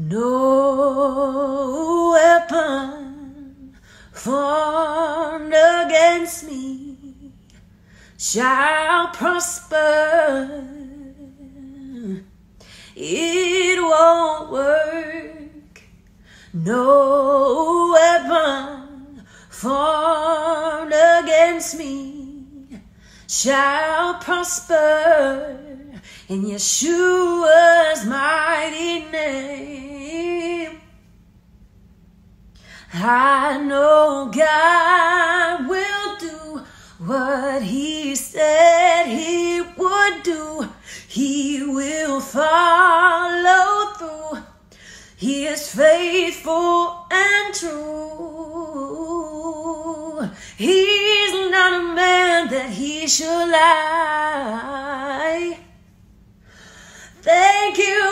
No weapon formed against me shall prosper. It won't work. No weapon formed against me shall prosper in Yeshua's I know God will do what He said He would do. He will follow through. He is faithful and true. He's not a man that he should lie. Thank you,